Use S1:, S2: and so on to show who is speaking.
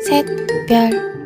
S1: 셋, 별.